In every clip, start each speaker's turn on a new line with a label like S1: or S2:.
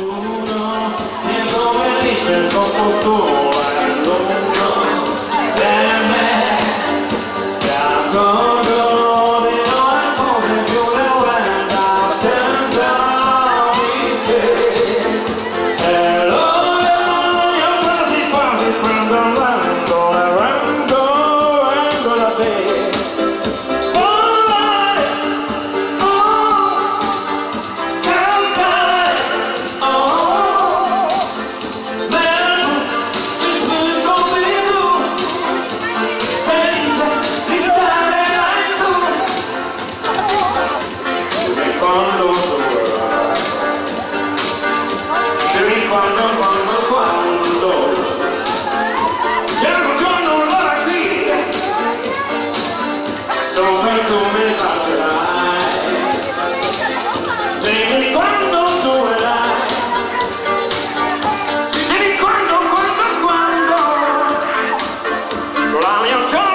S1: Ooh. Mario John.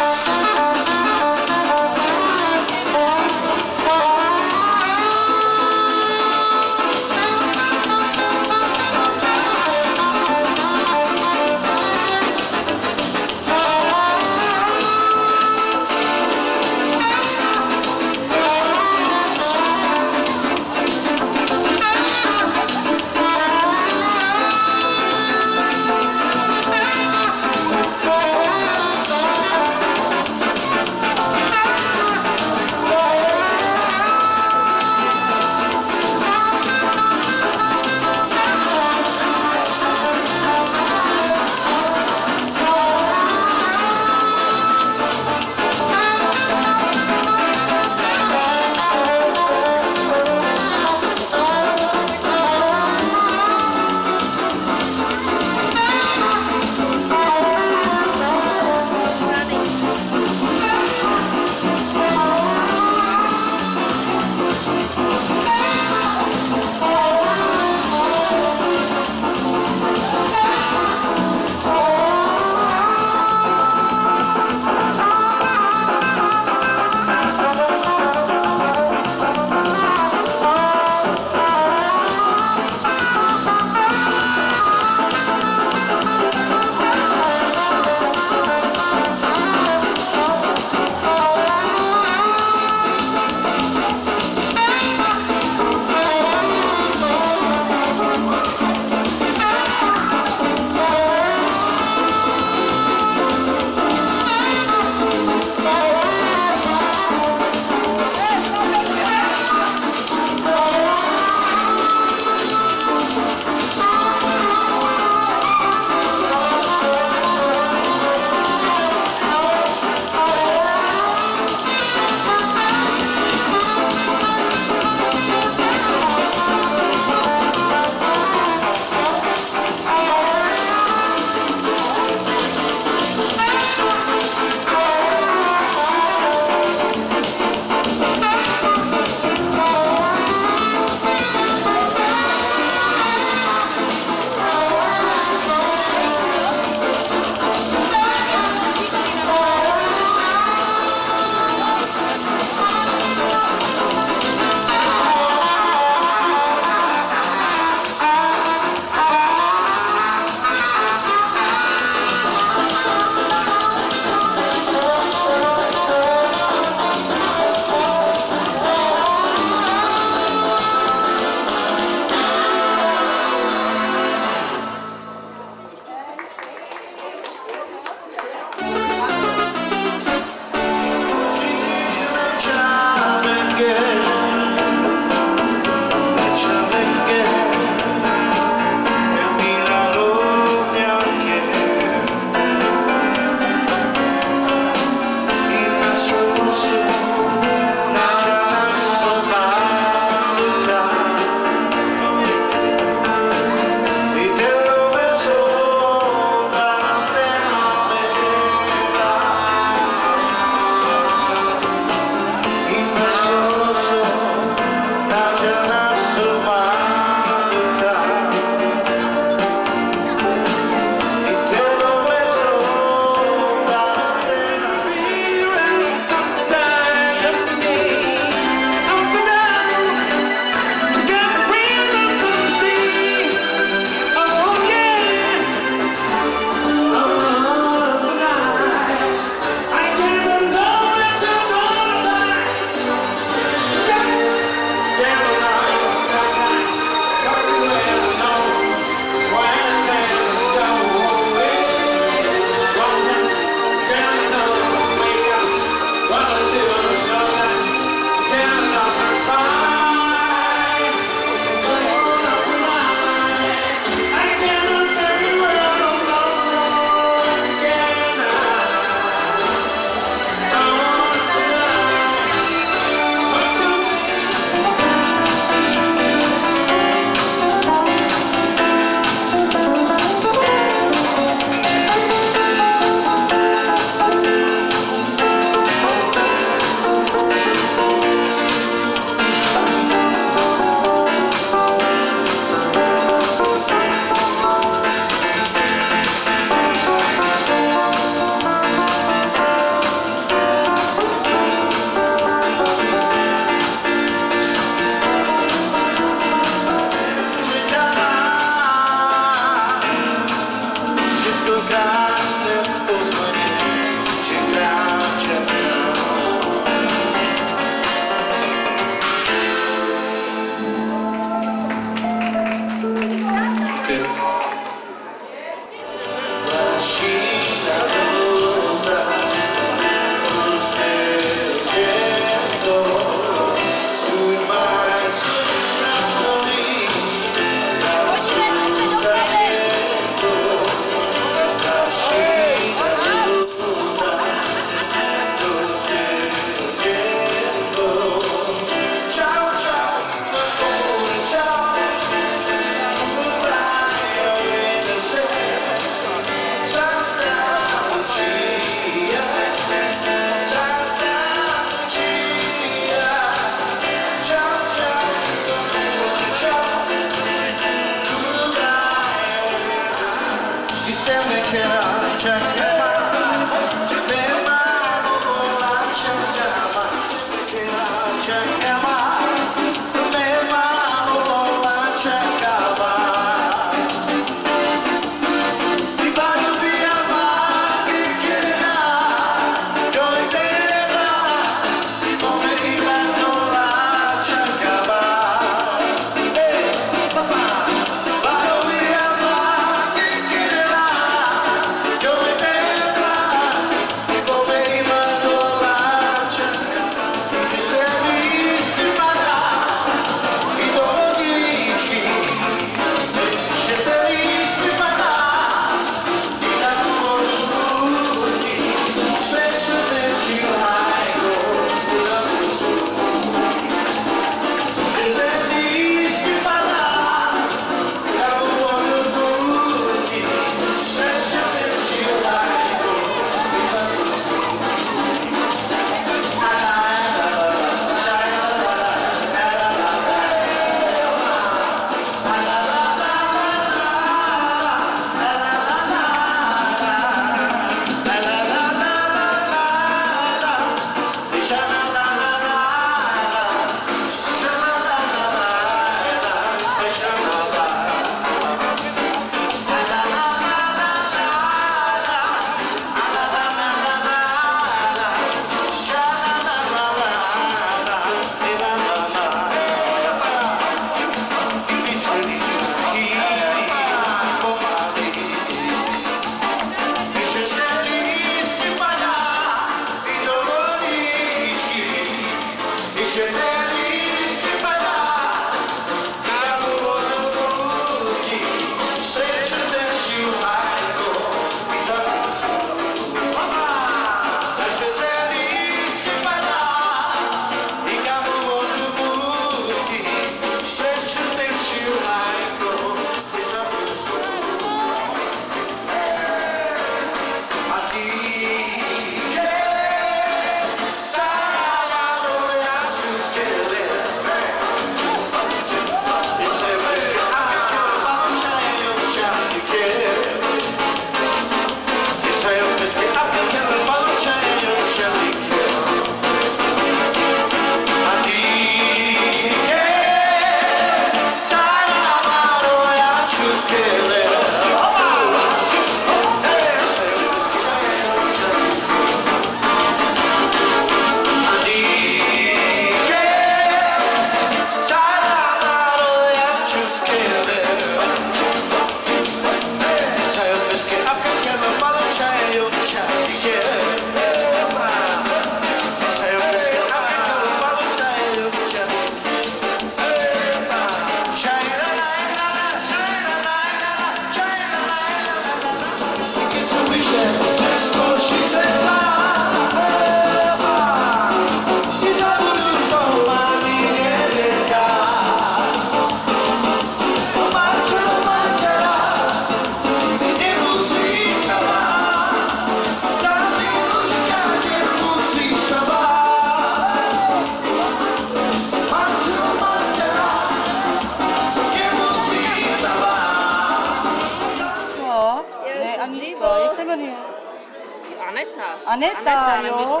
S2: Aneta.
S3: Aneta, jo?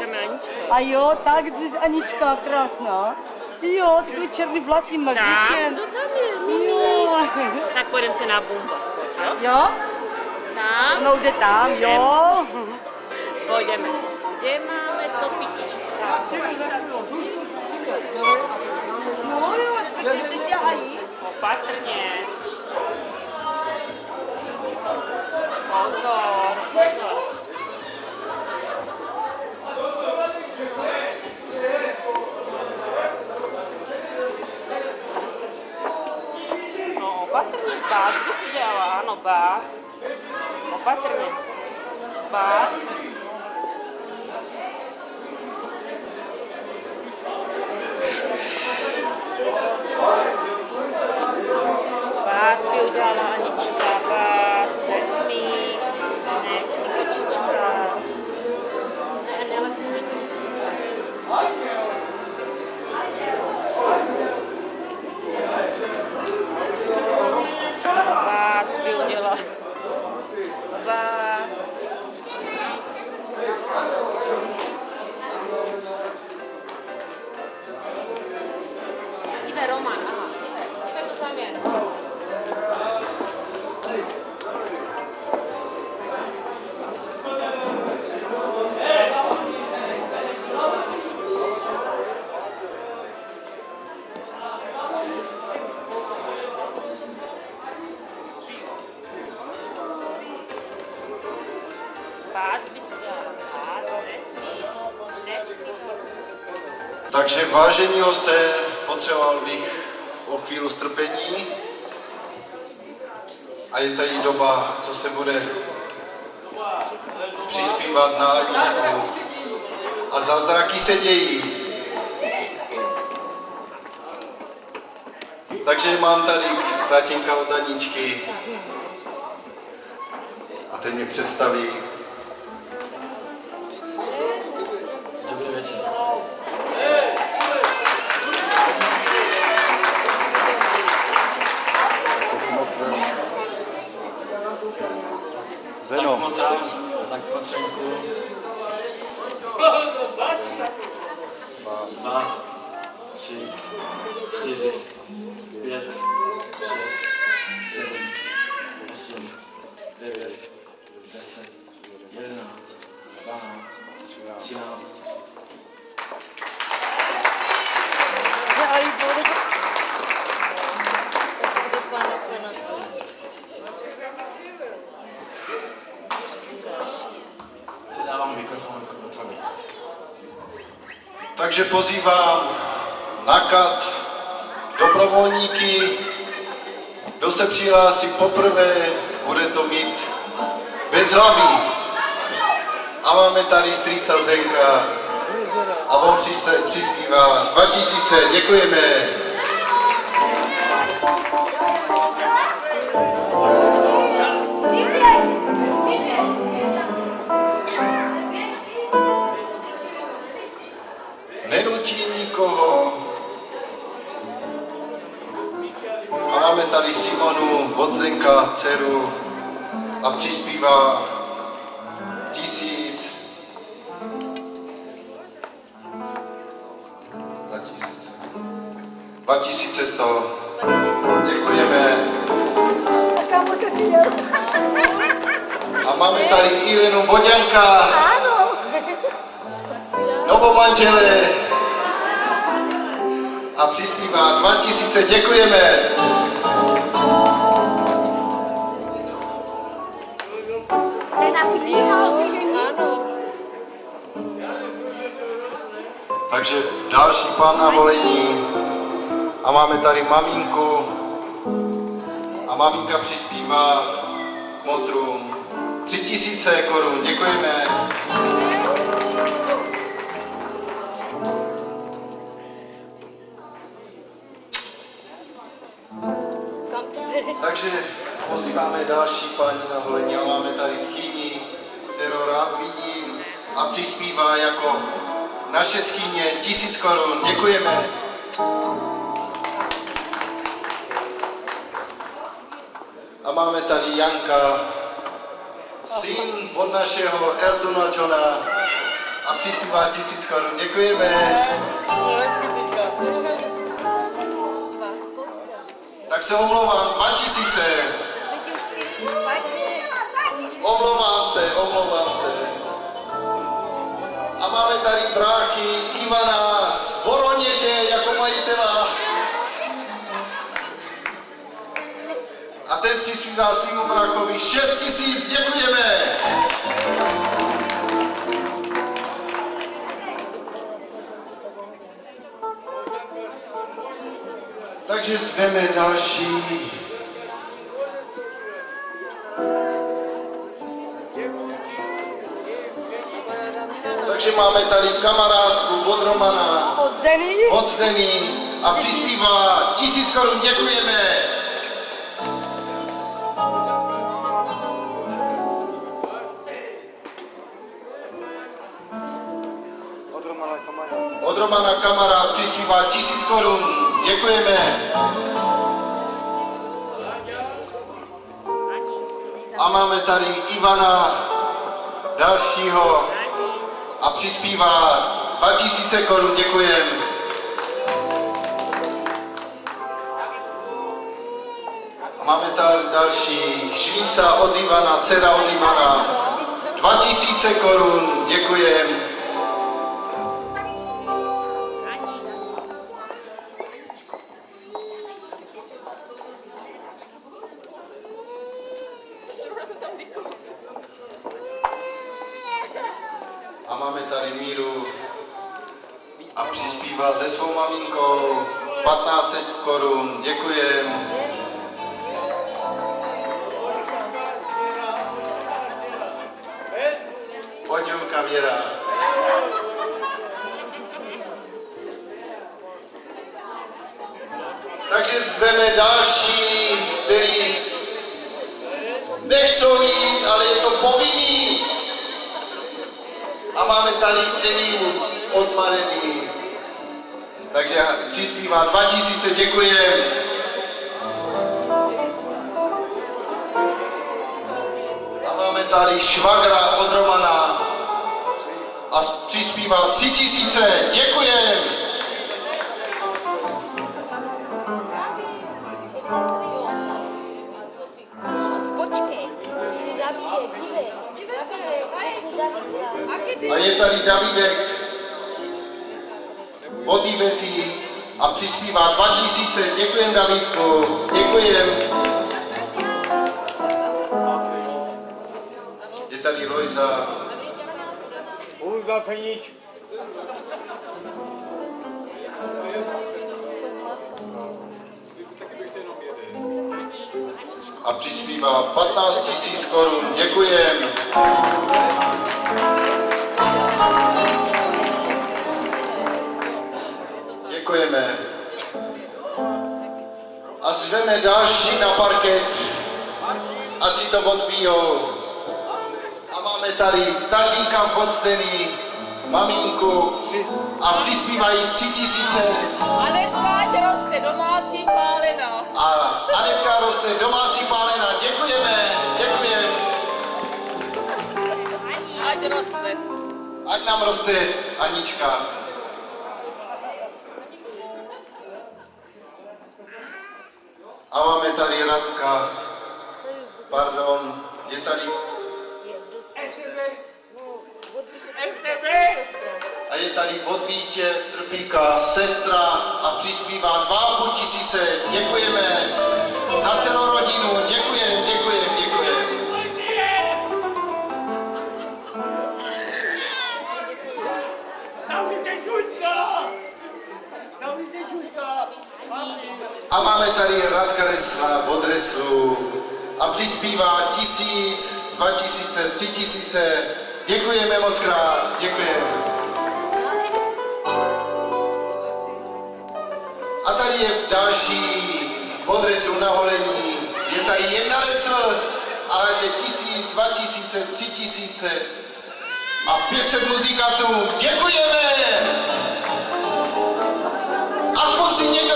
S3: A jo, tak Anička, krásná. Jo, takový černý vlasy má,
S2: tam je?
S3: Jo.
S2: Tak půjdeme se na bumba. Jo?
S3: Jo?
S2: Tam,
S3: No jde tam, jo.
S2: půjdeme. Kde máme to pitičko?
S3: No jo, ty.
S2: Opatrně. Pozor. Opatrně, bác by si dělala, ano, bác. Opatrně. Bác. Bác by udělala Anička, bác,
S4: vážení hosté, potřeboval bych o chvíli strpení. A je tady doba, co se bude přispívat na Aničku. A zázraky se dějí. Takže mám tady tatínka od Aničky. A ten mě představí. Dobrovolníky. Kdo se přihlásí poprvé, bude to mít bez hlavy. A máme tady strýca Zdenka a on přispívá 2000, děkujeme. Tady Simonu od Zdenka, dceru, a přispívá tisíc. Dva tisíce. Dva tisíce sto. Děkujeme. A máme tady Irenu Voděnka. Ano. Novomanželé. A přispívá 2000, děkujeme. Takže další pán na volení. A máme tady maminku. A maminka přispívá k motrům 3000 korun. Děkujeme. Takže pozýváme další paní na volení a máme tady tchyni, kterou rád vidím a přispívá jako naše tchyně tisíc korun. Děkujeme. A máme tady Janka syn od našeho Eltona Johna a přispívá tisíc korun. Děkujeme. Tak se omlouvám, 2000. Omlouvám se, omlouvám se. A máme tady bráchy Ivana z Voroněže jako majitela. A ten přispívá svýmu bráchovi 6 tisíc, děkujeme. Takže zveme další. Máme tady kamarádku od Romana,
S3: Od Zdeny?
S4: od Zdeny a přispívá tisíc korun, děkujeme. Od Romana kamarád přispívá tisíc korun, děkujeme. A máme tady Ivana, dalšího, a přispívá 2000 korun, děkujem. A máme tady další Švíca od Ivana, dcera od Ivana, 2000 korun, děkujem. Přispívá se svou maminkou 1500 korun, děkujem. Pojď Julka Věra. Takže zveme další, který nechcou jít, ale je to povinný. A máme tady Eviu od. Takže přispívá 2000, děkujem. A máme tady švagra od Romana. A přispívá 3000, děkujem.
S2: Počkej, ty Davide, dívej.
S4: A je tady Davidek od Ivety a přispívá 2000. Děkujem Davidku, děkujem. Je tady Lojza.
S5: Kurva peníč.
S4: a přispívá 15 000 korun. Děkujem. Zveme další na parket, ať si to odbíjou. A máme tady tatínka odstený, maminku a přispívají tři tisíce
S2: Anetka, ať roste domácí pálena.
S4: a Anetka roste domácí pálena. Děkujeme, děkujeme.
S2: Ať roste.
S4: Ať nám roste Anička. Radka. Pardon, je tady a je tady od Vítě Trpíka sestra a přispívá 2,5 tisíce. Děkujeme za celou rodinu. Děkujem, děkujem, máme tady Radka Resla od Reslu a přispívá tisíc, dva tisíce, tři tisíce. Děkujeme moc krát, děkujeme. A tady je další od Reslu na holení. Je tady jedna Resl a že tisíc, dva tisíce, tři tisíce a 500 muzikantů. Děkujeme! Aspoň si někdo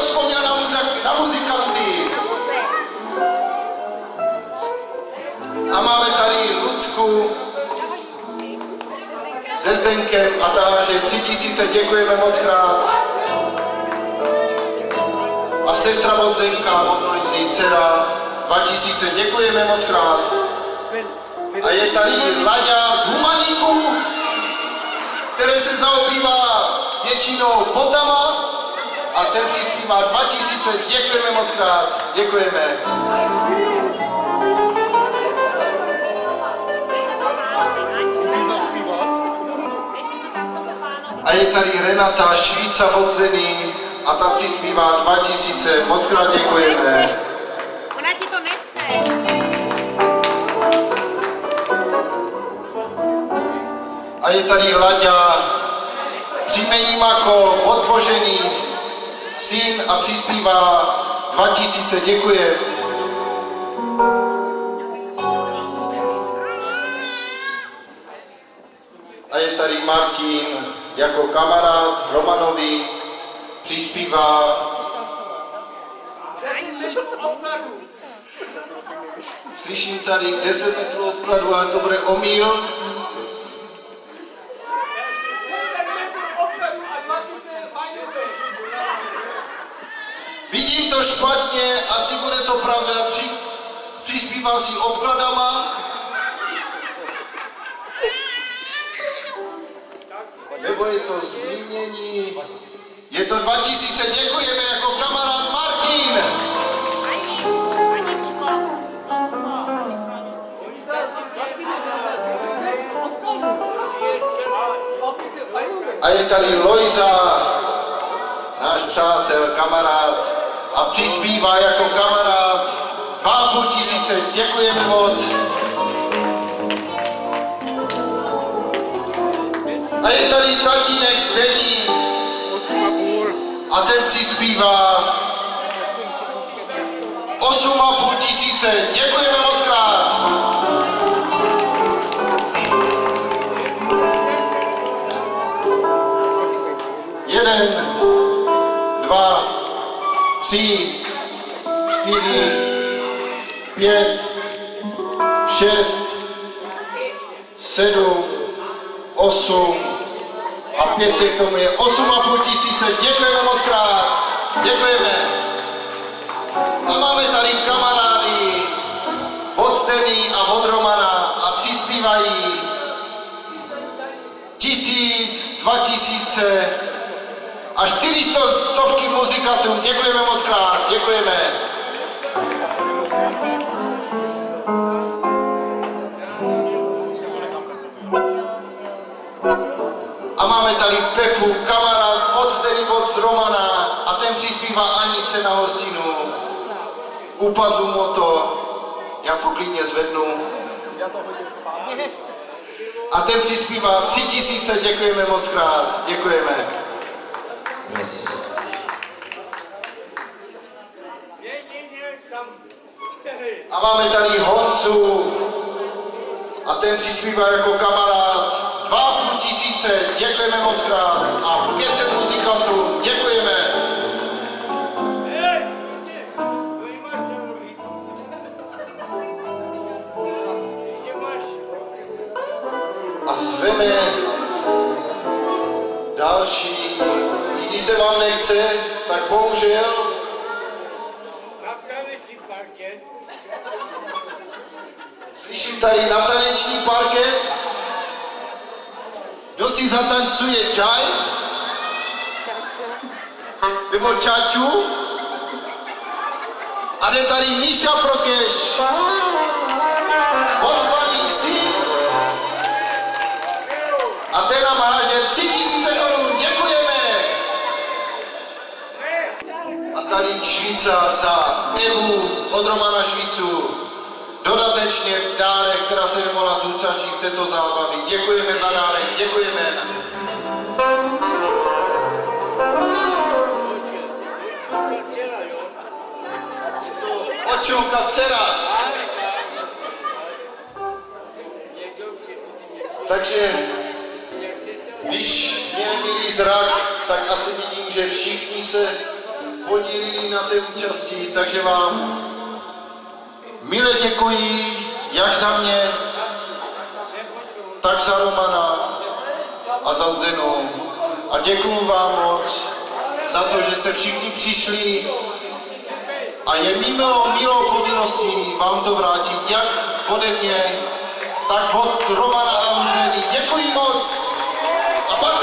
S4: na, muzik, na muzikanty. A máme tady Lucku se Zdenkem a takže tři tisíce děkujeme moc krát. A sestra od Zdenka, od Luizy, dcera, 2000, děkujeme moc krát. A je tady Laďa z Humaníku, které se zaobývá většinou botama a ten přispívá 2000, děkujeme moc krát, děkujeme. A je tady Renata Švíca Zdeny a ta přispívá 2000, moc krát děkujeme.
S2: Ona ti to nese.
S4: A je tady Laďa, příjmení Mako, odbožený syn a přispívá 2000, děkujem. A je tady Martin jako kamarád Romanovi, přispívá Slyším tady 10 metrů odkladu, ale to bude omyl. Vidím to špatně, asi bude to pravda, při, přispívá si obkladama. Nebo je to zmínění. Je to 2000, děkujeme jako kamarád Martin. A je tady Lojza, náš přátel, kamarád a přispívá jako kamarád 2,5 tisíce, děkujeme moc. A je tady tatínek Zdení a ten přispívá. 8,5 tisíce, děkujeme tisíce a 400 stovky muzikantů. Děkujeme moc krát, děkujeme. A máme tady Pepu, kamarád od Steny, od Romana a ten přispívá Anice na hostinu. Upadl mu to, já to klidně zvednu. A ten přispívá tři tisíce, děkujeme moc krát, děkujeme.
S6: Yes.
S4: A máme tady Honcu a ten přispívá jako kamarád 2,5 tisíce, děkujeme moc krát a 500 muzikantů, A zveme další, i když se vám nechce, tak bohužel Slyším tady na taneční parket. Kdo si zatancuje čaj? Nebo čaču? A jde tady Míša Prokeš. Odfaní syn. A ten nám háže 3000 korun. Děkujeme. A tady Švýca za Evu od Romana Švícu. Dodatečně dárek, která se nemohla zúčastnit této zábavy. Děkujeme za dárek, děkujeme. Je dcera. Takže když mě nemilý zrak, tak asi vidím, že všichni se podílili na té účasti, takže vám Mile děkuji, jak za mě, tak za Romana a za Zdenu. A děkuju vám moc za to, že jste všichni přišli a je milou, milou povinností vám to vrátit jak ode mě, tak od Romana a Zdeny. Děkuji moc! Apart